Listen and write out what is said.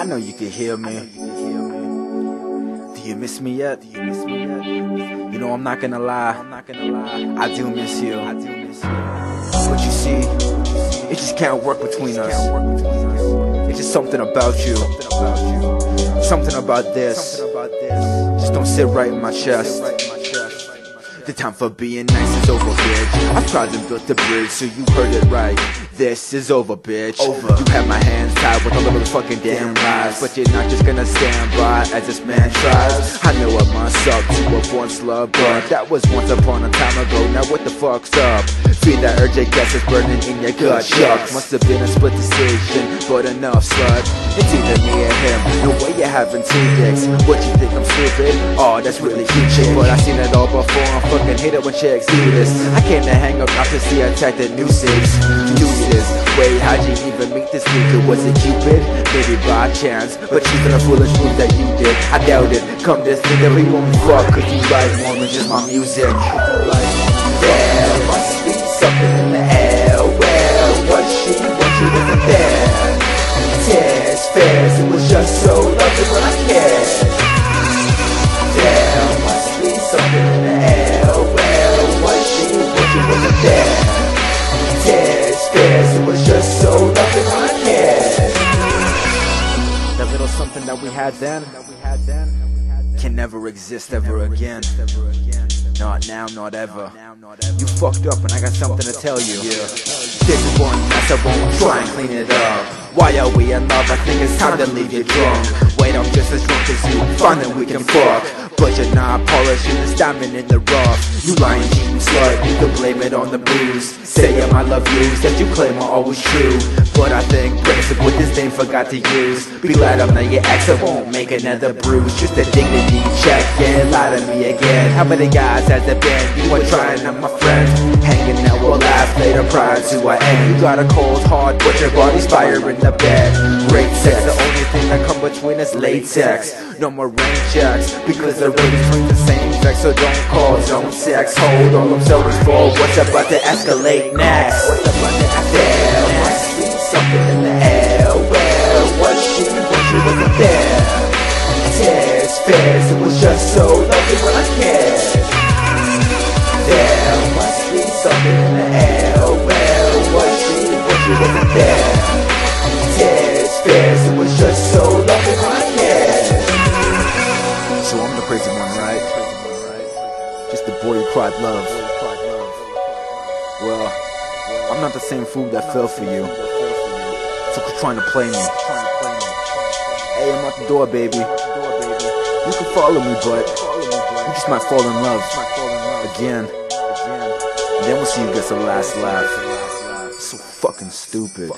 I know you can hear me. Do you miss me yet? Do you miss me yet? You know I'm not gonna lie. I'm not gonna lie. I do miss you. I do miss you. But you see, it just can't work between us. It's just something about you. Something about this. Just don't sit right in my chest. The time for being nice is over, bitch. I've tried and built the bridge, so you heard it right. This is over, bitch. Over. You have my hands tied with all of those fucking damn lies, but you're not just gonna stand by as this man tries. I know I must up to a once love, but that was once upon a time ago. Now what the fuck's up? Feel that urge, I guess it's burning in your gut. Shucks, must have been a split decision, but enough, slut. It's either me or him. No way you're having two dicks. What you think I'm stupid? Oh, that's really cute but I seen it all before. Fucking hate it when chicks do this. I came to hang up, not to see attack the nooses. Deuces. Wait, how'd you even meet this nigga? Was it Cupid? Maybe by chance, but she's in a foolish move that you did. I doubt it. Come this nigga, we won't fuck, cause you like more than just my music. There must be something in the air. She wasn't there. It was just so Tears, fairs, it was just so when I cared. That little something that we had then can never exist ever again. Not now, not ever. You fucked up and I got something to tell you. This is one mess, I won't try and clean it up. Why are we in love? I think it's time to leave you drunk. Wait, I'm just as drunk as you. Fine, then we can fuck. But you're not polishing the diamond in the rough. You lying, cheating slut. You can blame it on the booze. Say I'm love yous that you claim are always true. But I think basic with this name forgot to use. Be glad I'm not your ex, I won't make another bruise. Just a dignity check, yeah, lie to me again. How many guys has there been? You were trying, I'm my friend. Hanging out, we'll laugh later prior to our end. You got a cold heart, but your body's fire in the bed. Great sex, the only thing that come between us latex. No more rain checks, because the ratings bring the same sex. So don't call zone sex. Hold on, I'm so for what's about to escalate next. What's about to escalate boy cried love. Well, I'm not the same fool that fell for you. So quit trying to play me. Hey, I'm out the door, baby. You can follow me, but you just might fall in love again. And then we'll see who gets the last laugh. So fucking stupid.